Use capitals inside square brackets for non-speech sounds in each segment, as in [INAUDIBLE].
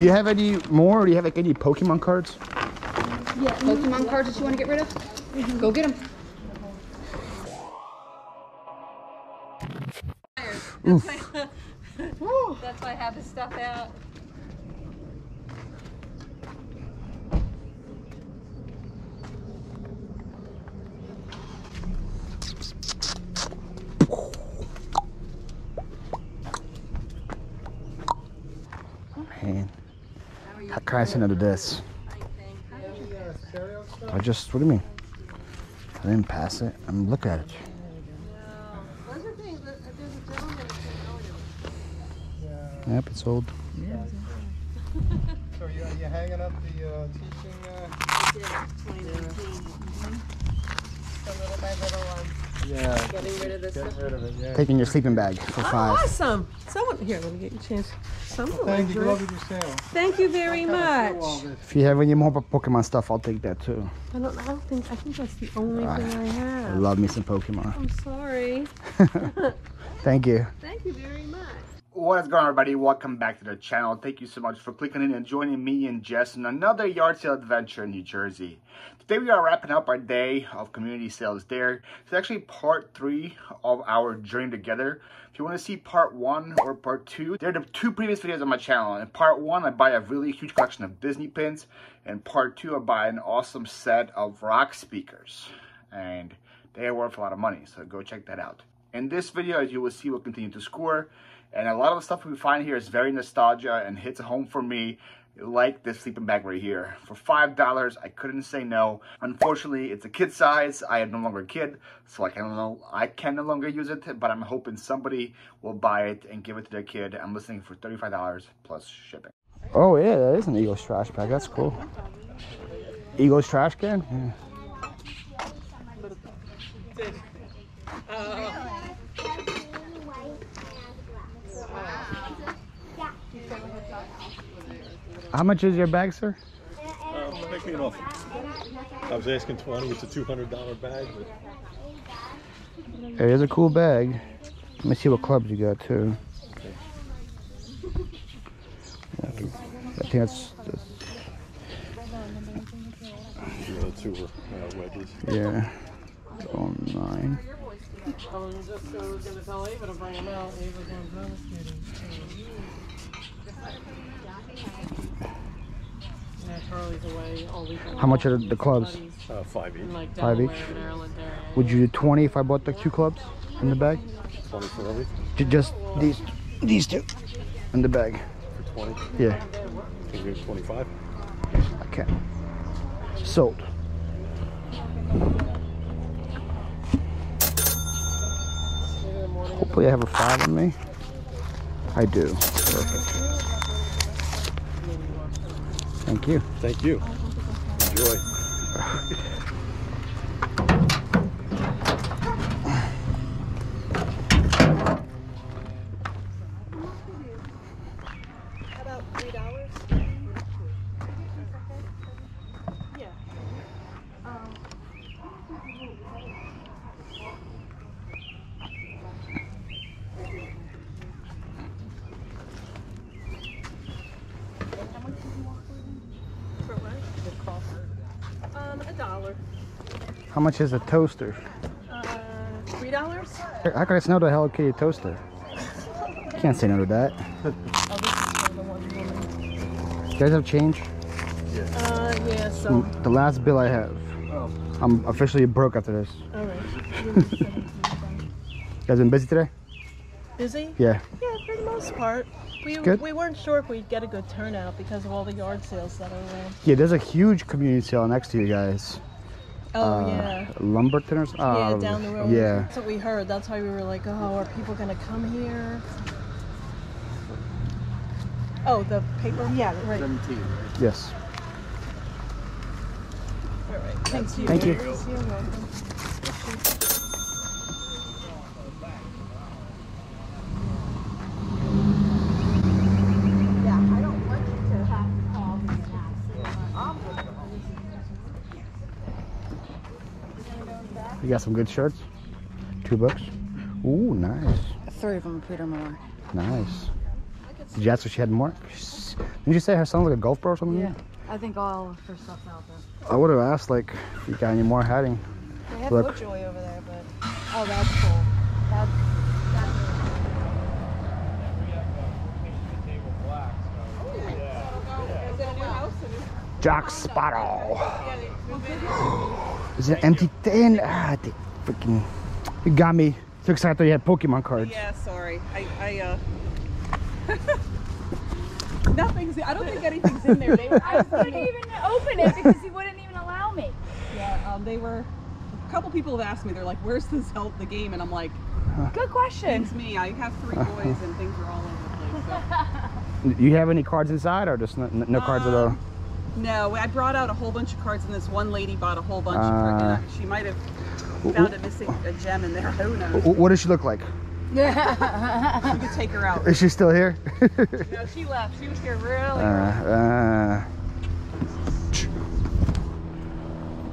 Do you have any more? Or do you have like any Pokemon cards? Yeah, Pokemon cards that you want to get rid of? Mm-hmm. Go get them. That's why I have his stuff out. Man, how can I say no to this? I just, what do you mean? I didn't pass it. I mean, look at it. Those are things that there's a gentleman that came earlier. Yep, it's old. So you, you hanging up the uh, teaching? Uh... Yeah. Getting rid of this Getting rid of it. Yeah. Taking your sleeping bag for Oh, five. awesome. Someone here, let me get you a chance. Someone Thank will you. Go drink. with sale. Thank you very much. through all this. If you have any more Pokemon stuff, I'll take that too. I don't, I don't think, I think that's the only Ah, thing I have. I have. love me some Pokemon. I'm sorry. [LAUGHS] Thank you. Thank you very much. What is going on everybody? Welcome back to the channel. Thank you so much for clicking in and joining me and Jess in another yard sale adventure in New Jersey. Today we are wrapping up our day of community sales there. It's actually part three of our journey together. If you want to see part one or part two, they're the two previous videos on my channel. In part one, I buy a really huge collection of Disney pins. And part two, I buy an awesome set of rock speakers. And they are worth a lot of money, so go check that out. In this video, as you will see, we'll continue to score. And a lot of the stuff we find here is very nostalgia and hits home for me, like this sleeping bag right here. For $5, I couldn't say no. Unfortunately, it's a kid size. I am no longer a kid, so I can no, I can no longer use it, but I'm hoping somebody will buy it and give it to their kid. I'm listening for $35 plus shipping. Oh yeah, that is an Eagles trash bag. That's cool. Eagles trash can? Yeah. Uh, How much is your bag, sir? Uh, make me an offer. I was asking 20, it's a $200 bag, but It is a cool bag. Let me see what clubs you got too. Yeah, I think that's, that's two were uh, wedges. yeah. Oh nine. Just going to tell Ava to bring out. Ava's on. Yeah, Charlie's away all weekend. How much are the clubs? Uh, five each. like Five each? Maryland. Would you do 20 if I bought the two clubs in the bag? 20 for every? Ju- Just these these two in the bag. For 20? Yeah, Can you give 25? I can. Sold. Hopefully I have a five on me. I do. Perfect. Thank you. Thank you. Enjoy. How much is a toaster? Uh, three dollars. How can I smell the Hello Kitty toaster? Can't say no to that. You guys have change? Uh, yeah. So, The last bill I have. Oh. I'm officially broke after this. all right. [LAUGHS] You guys been busy today? Busy? Yeah. Yeah, for the most part. We, good. we weren't sure if we'd get a good turnout because of all the yard sales that are around. Yeah, there's a huge community sale next to you guys. Oh, Uh, yeah. Lumberton or something? Yeah, down the road. Yeah. That's what we heard. That's why we were like, oh, are people going to come here? Oh, the paper? Yeah, right. Yes. All right. Thank you. Thank you. You're welcome. You got some good shirts? Two bucks? Ooh, nice. Three of them, Peter Millar. Nice. Did you ask if she had more? Didn't you say her son was like a golf pro or something? Yeah. I think all of her stuff's out there. I would have asked like if you got any more hiding. They have Look. Lovejoy over there, but oh, that's cool. That's Jack Sparrow. Is it an empty tin? Ah, they freaking. You got me. So excited you had Pokemon cards. Yeah, sorry. I, I uh. [LAUGHS] Nothing's. I don't think anything's in there. They were. I couldn't even open it because he wouldn't even allow me. Yeah, um, they were. A couple people have asked me. They're like, "Where's the Zelda the game?" And I'm like, Good question. "It's me. I have three [LAUGHS] boys, and things are all over the place." So. [LAUGHS] You have any cards inside or just no, no cards at all? No, I brought out a whole bunch of cards, and this one lady bought a whole bunch of Ah. cards. She might have found a missing a gem in there. Who knows? What does she look like? Yeah, You could take her out. [LAUGHS] Is she still here? [LAUGHS] No, she left. She was here really uh, uh,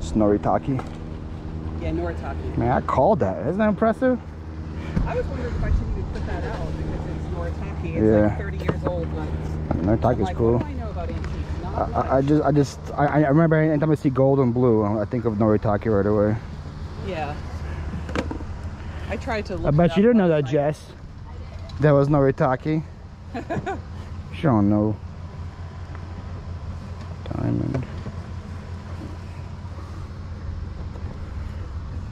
Snoritaki. Yeah, Noritake. Man, I called that. Isn't that impressive? I was wondering if I should even put that out because it's Noritake. It's Yeah. like 30 years old. But I'm Noritake's like, cool. What do I know about antiques? I, Not much. I, I just, I just, I, I remember anytime I see gold and blue, I think of Noritake right away. Yeah. I tried to look I bet you didn't know that, night. Jess. That was Noritake. she [LAUGHS] don't know. Diamond.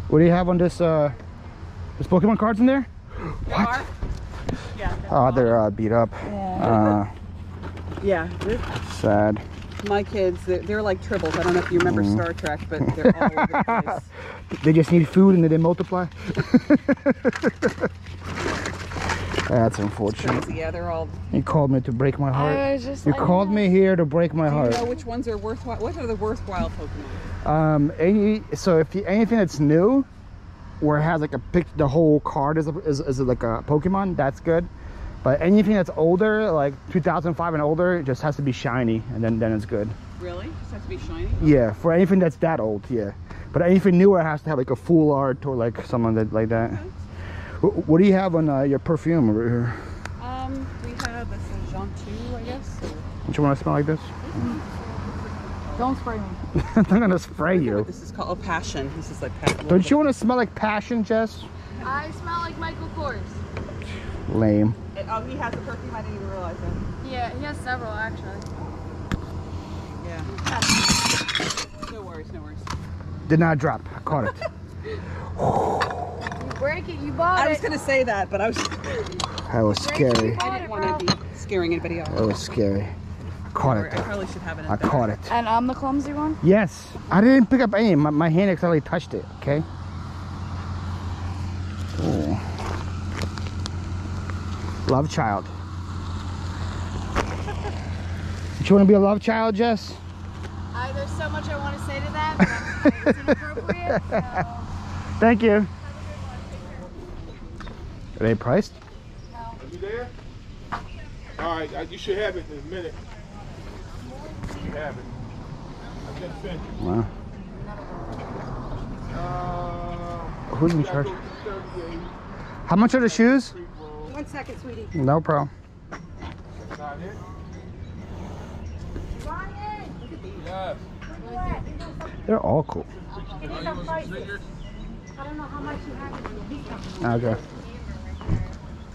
What do you have on this? Uh, there's Pokemon cards in there? There are? Yeah. Oh, they're uh, beat up. Uh, Yeah. sad. My kids, they're, they're like tribbles. I don't know if you remember Mm. Star Trek, but they're all over the place. [LAUGHS] They just need food and then they multiply. [LAUGHS] That's unfortunate. Crazy. Yeah, they're all. You called me to break my heart. I just You like, called me here to break my heart. Do you heart. know which ones are worthwhile? What are the worthwhile Pokemon? Um, any so if you, anything that's new, where it has like a pic, the whole card is, a, is is like a Pokemon, that's good. But anything that's older, like 2005 and older, it just has to be shiny, and then then it's good. Really? Just has to be shiny? Yeah, for anything that's that old, yeah. But anything newer has to have like a full art or like something that like that. Wh- What do you have on uh, your perfume over here? Um, we have this is Jean 2, I guess. or- Don't you want to smell like this? Don't spray me. [LAUGHS] I'm gonna spray you. This is called oh, Passion. This is like passion. Don't you want to smell like passion, Jess? I smell like Michael Kors. Lame. Oh, he has a perfume. I didn't even realize that. Yeah, he has several actually. Yeah. No worries, no worries. Did not drop. I caught it. [LAUGHS] You break it, you bought I was gonna say that, but I was. That was scary. I didn't want to be scaring anybody else. That was scary. Caught Or it. I probably should have it. In I there. caught it. And I'm the clumsy one. Yes. I didn't pick up any. My, my hand accidentally touched it. Okay. Love child. you want to be a love child, Jess? I, there's so much I want to say to that, but it's inappropriate. So. [LAUGHS] Thank you. Are they priced? Are you there? All right, uh, you should have it in a minute. You have it. I just sent you. Wow. Uh, Who's in charge? 38. How much are the shoes? One second, sweetie. No problem. Got it? Yes. They're all cool. I don't know how much you have. Okay.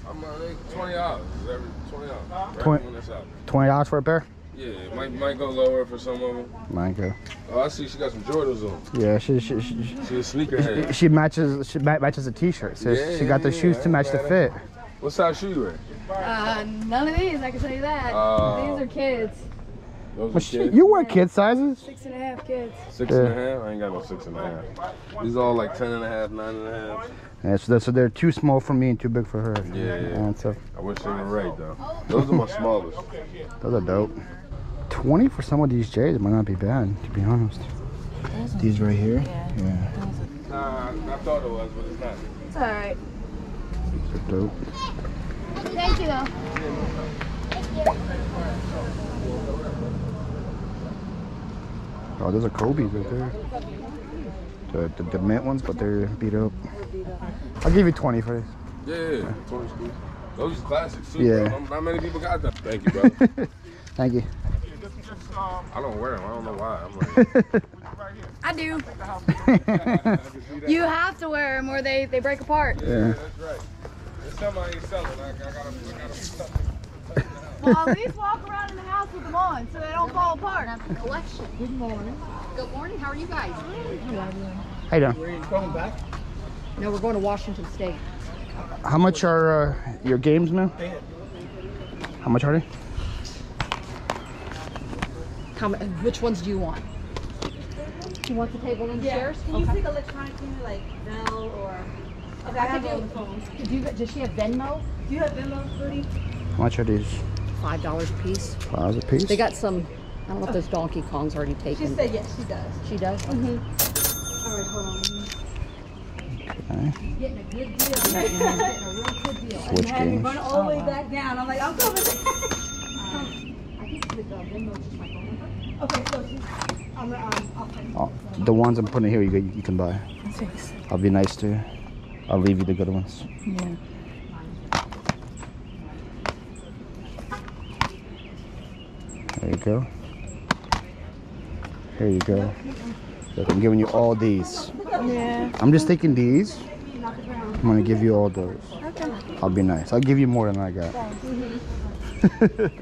I'm uh, they twenty dollars every twenty dollars. Right Twen- when it's out. Twenty dollars for a pair? Yeah, it might might go lower for some of them. Mine go. Oh, I see she got some Jordans on. Yeah, she she she, She a sneaker head. she matches she matches the T-shirt. So Yeah, she got the yeah, shoes yeah, to match the I fit. What size shoe you wear? Uh, none of these, I can tell you that. Oh. these are kids. Those are kids. you wear kid sizes? Six and a half kids. Six and a half? I ain't got no six and a half. These are all like ten and a half, nine and a half. Yeah, so, they're, so they're too small for me and too big for her. Yeah, yeah. And so I wish they were right though. Those are my smallest. those are dope. Twenty for some of these J's might not be bad, to be honest. These right here? Yeah. Nah, I thought it was, but it's not. It's alright. These are dope. Thank you though. Oh, those are Kobe's right there. The, the, the mint ones, but they're beat up. I'll give you 20 for this. Yeah, yeah, Tony's cool. Those are classics too. Yeah. Bro. Not many people got them. Thank you, brother. [LAUGHS] Thank you. Yeah, this is just, I don't wear them. I don't know why. I'm like. I do. [LAUGHS] I can see that. You have to wear them or they, they break apart. Yeah, that's right. There's some I ain't selling. I, I gotta, I gotta put something. Well, at least walk around in the house with them on so they don't fall apart. Election. Good morning. Good morning. How are you guys? How you doing? Where are you going back? No, we're going to Washington State. How much are uh, your games, man? How much are they? How, mu- which ones do you want? You want the table and the chairs? Can you speak electronically like Bell or? Okay, I have it on the phone. Do you, does she have Venmo? Do you have Venmo, Booty? How much are these? Five dollars a piece. Five a piece? They got some. I don't know if those Donkey Kongs already taken. She said yes, she does. She does. Mhm. All right, hold on. Getting a good deal. Getting a real good deal. Switch games. Run all the way back down. I'm like, I'm coming. I think with uh, Venmo just my phone number. okay, so she's. I'm, um, I'll pay. Oh, the ones I'm putting here, you, can- you can buy. I'll be nice to you. I'll leave you the good ones. Yeah. There you go. Here you go. Look, I'm giving you all these. Yeah. I'm just taking these. I'm gonna give you all those. Okay. I'll be nice. I'll give you more than I got. [LAUGHS]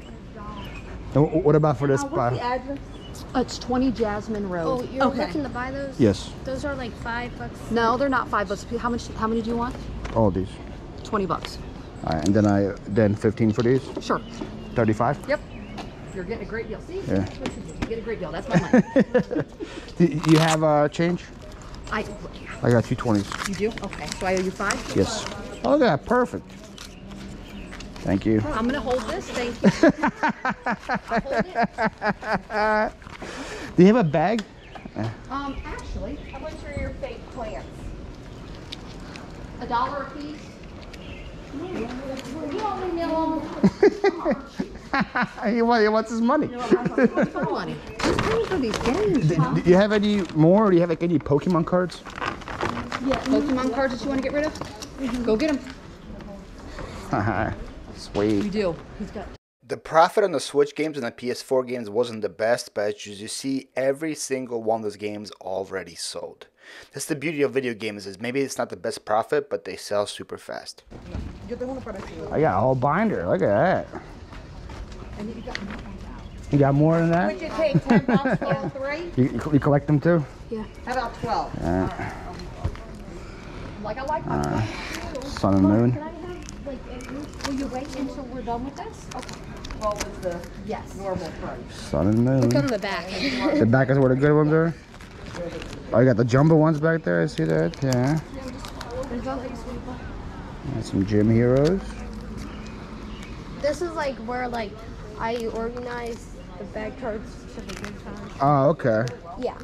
What about for this What's spot? the address? Uh, It's 20 Jasmine Oh, you're Okay. looking to buy those? Yes, Those are like five bucks. No, they're not five bucks. How much? How many do you want? all these. 20 bucks. All right, and then I then 15 for these. Sure. 35. Yep. You're getting a great deal. See? Yeah. You get a great deal. That's my money. [LAUGHS] Do you have uh, change? I. I got two 20s. You do? Okay. So I owe you five. Yes. Oh, look at that. Perfect. Thank you. I'm gonna hold this. Thank you. I'll hold it. Do you have a bag? Um, actually, how much are your fake plants? A dollar a piece. You me alone. he, want, he wants his money. For money. Who's paying for these games? Do, you have any more? Or do you have like any Pokemon cards? Yeah, Pokemon cards that you want to get rid of? Go get them. [LAUGHS] Sweet. You do. He's got. The profit on the Switch games and the PS4 games wasn't the best, but as you see, every single one of those games already sold. That's the beauty of video games is maybe it's not the best profit, but they sell super fast. I got a whole binder. Look at that. You got more than that? Would you take ten bucks for all three? [LAUGHS] You, you, you collect them too? Yeah. How about twelve? Like I like my. Sun and Moon. Can I have like? a- Will you wait until we're done with this? Okay. Well, was the Yes. normal price? Sun and Moon. On the back. The back is where the good ones are. Oh, you got the jumbo ones back there. I see that. Yeah. And some gym heroes. This is like where like I organize the bag cards to the good times. Oh, ah, okay. Yeah.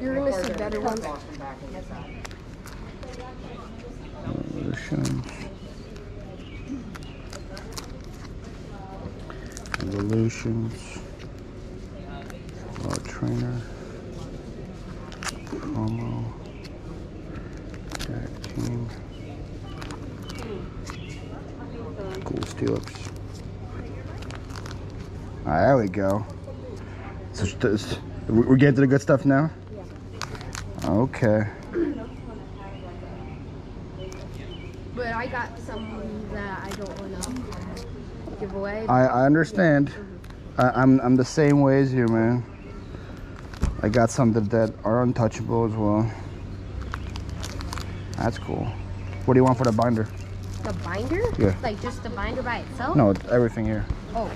You're gonna see better ones. Evolutions. Evolutions. Lord Trainer. Promo. Tag Team. Cool Steel Ups. Alright, there we go. So, we're getting to the good stuff now? Okay. But I got some that I don't want to give away. I, I understand. I, I'm I'm the same way as you, man. I got some that, that are untouchable as well. That's cool. What do you want for the binder? The binder? Yeah. Like just the binder by itself? No, everything here. Oh.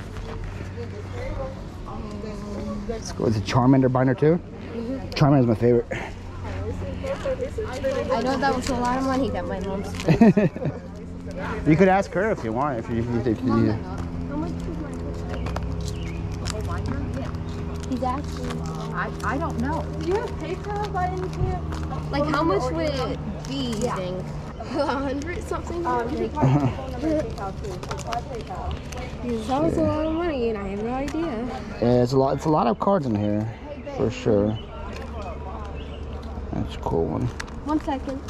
Let's go. Is it Charmander binder too? Mm-hmm. Charmander is my favorite. I know that was a lot of money that my mom spent. [LAUGHS] You could ask her if you want. If you, if you, if you He's asking. I I don't know. Do you have PayPal by any chance? Like how much would it be, you think? [LAUGHS] A hundred something? Um, you can probably [LAUGHS] phone number PayPal too. PayPal. Because that was a lot of money and I have no idea. yeah, it's a lot. It's a lot of cards in here, for sure. That's a cool one. One second.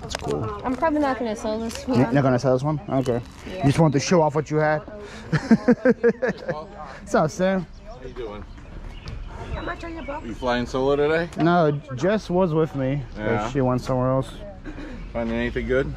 That's cool. I'm probably not gonna sell this You're one. not gonna sell this one? Okay. You just want to show off what you had? [LAUGHS] What's up, Sam? How you doing? You flying solo today? No, Jess was with me. Yeah. She went somewhere else. Finding anything good?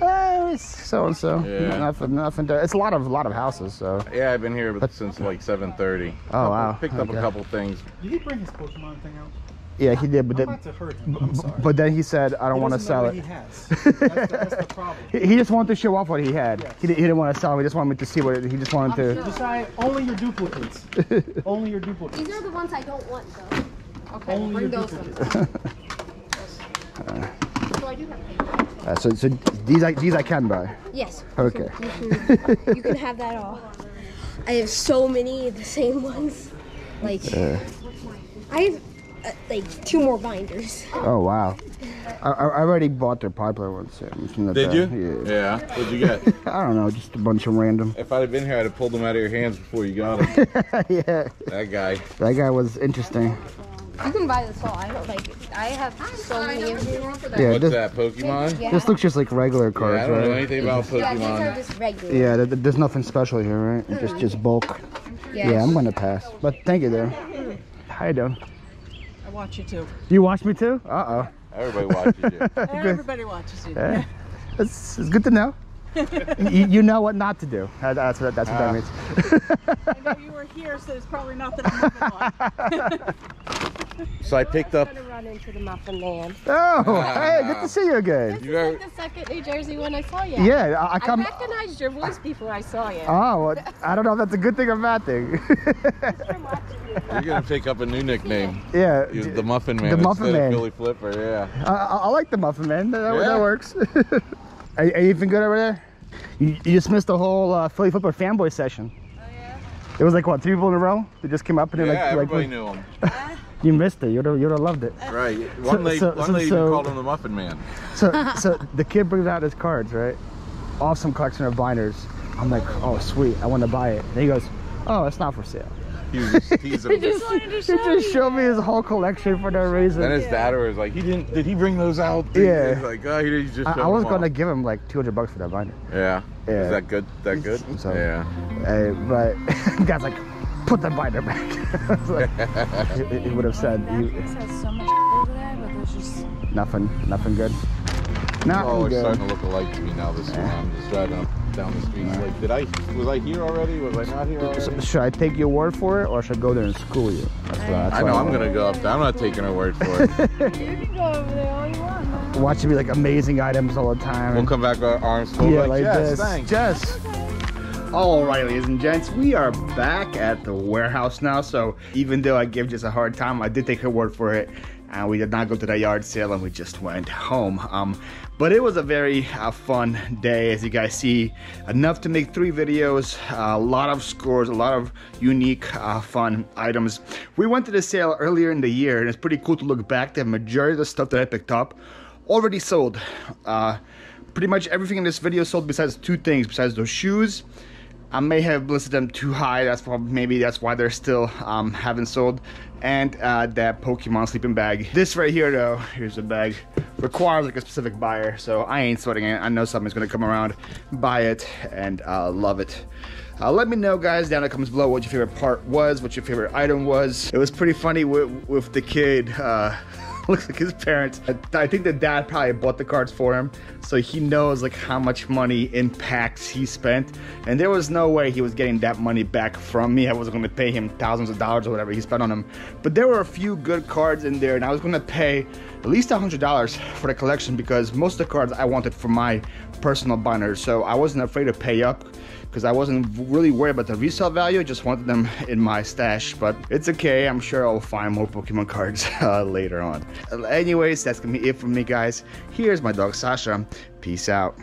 Uh, it's so and so. Yeah. Nothing, nothing. To, it's a lot of, a lot of houses. So. Yeah, I've been here since like 7:30. Oh, wow. Picked up Okay. a couple things. Did he bring his Pokemon thing out? Yeah, he did, but I'm then, to hurt him. But then he said, "I don't want to sell it." He has. [LAUGHS] That's the, that's the problem. He, he just wanted to show off what he had. Yes. He, di- he didn't want to sell. He just wanted me to see what. It, he just wanted to. Decide only your duplicates. [LAUGHS] only your duplicates. These are the ones I don't want though. Okay, Only bring your those ones. duplicates. [LAUGHS] So I do have. Uh, so, so these I these I can buy. Yes. Okay. You can, you can have that all. I have so many of the same ones. Like, I have uh, like two more binders. Oh wow. I, I I already bought their popular ones. Yeah, Did the- you? Yeah. Yeah. What'd you get? [LAUGHS] I don't know, just a bunch of random. if I'd have been here, I'd have pulled them out of your hands before you got [LAUGHS] them. yeah. that guy. That guy was interesting. You can buy this all. I don't like. It. I have so many of these. Yeah. What's This, that? Pokemon? Yeah. this looks just like regular Yeah, cards, I don't know anything about Yeah, these are Pokemon. just regular. Yeah. th- th- there's nothing special here, right? Just just bulk. Yes. Yeah, I'm gonna pass. But thank you, though. How you doing? I watch you too. You watch me too? Uh oh. Everybody watches you. [LAUGHS] Everybody watches you. Yeah. It's, it's good to know. [LAUGHS] you, you know what not to do. That's what that's what that Ah. means. I know you were here, so it's probably nothing I'm moving on. [LAUGHS] So I picked up. I'm run into the Muffin Man. Oh, hey, good to see you again. You ever, The second New Jersey one I saw you. Yeah, I, I I recognized your voice before I saw you. Oh, well, I don't know if that's a good thing or bad thing. [LAUGHS] you're gonna pick up a new nickname. yeah, You're the Muffin Man the Muffin Man. of Philly Phlipper. Yeah. I, I, I like the muffin man. That, that- Yeah. that works. [LAUGHS] are, are you even good over there? You, you just missed the whole uh, Philly Phlipper fanboy session. Oh yeah. It was like what three people in a row? They just came up and Yeah, they're like, everybody like knew him. [LAUGHS] you missed it. You'd have, you'd have loved it. Right. One lady, so- one so- lady so- even called him the Muffin Man. So, so the kid brings out his cards, right? Awesome collection of binders. I'm like, oh sweet, I want to buy it. And he goes, oh, it's not for sale. He was just teasing him. [LAUGHS] He just showed me his whole collection for no reason. Then his dad was like, "He didn't. Did he bring those out?" Yeah. He's like, "Oh, he didn't just." I, I was gonna all." give him like 200 bucks for that binder. Yeah. Yeah. Is that good? That good? So- yeah. Hey, but [LAUGHS] guy's like, put the binder back. I [LAUGHS] like, he, he would have said he, has so much over there, but there's just nothing, nothing good. Not Oh, it's good. starting to look alike to me now. This one. I'm just driving up down the street. It's Like, did I? Was I here already? Was I not here So, already? should I take your word for it, or should I go there and school you? That's what, that's I know. what I'm gonna go up there. I'm not taking her word for it. [LAUGHS] you can go over there all you want. man. Watching me like amazing items all the time. we'll and- come back with our arms full. yeah, like, like yes, this. thanks. Jess. All right, ladies and gents, we are back at the warehouse now. So even though I gave just a hard time, I did take her word for it, and we did not go to the yard sale, and we just went home. Um, but it was a very uh, fun day, as you guys see. Enough to make three videos, a lot of scores, a lot of unique, uh, fun items. We went to the sale earlier in the year, and it's pretty cool to look back. The majority of the stuff that I picked up already sold. Uh, pretty much everything in this video sold besides two things, besides those shoes. I may have listed them too high. That's probably maybe that's why they're still um, haven't sold. And uh, that Pokemon sleeping bag. This right here though, here's the bag. Requires like a specific buyer, so I ain't sweating it. I know somebody's gonna come around, buy it, and uh, love it. Uh, let me know, guys, down in the comments below what your favorite part was, what your favorite item was. It was pretty funny with, with the kid. Uh, [LAUGHS] looks like his parents. I think the dad probably bought the cards for him, so he knows like how much money in packs he spent. And there was no way he was getting that money back from me. I wasn't going to pay him thousands of dollars or whatever he spent on them. But there were a few good cards in there, and I was going to pay at least a hundred dollars for the collection because most of the cards I wanted for my personal binder. So I wasn't afraid to pay up because I wasn't really worried about the resale value. I just wanted them in my stash, but it's okay. I'm sure I'll find more Pokemon cards [LAUGHS] uh, later on. Anyways, that's gonna be it from me, guys. Here's my dog Sasha. Peace out.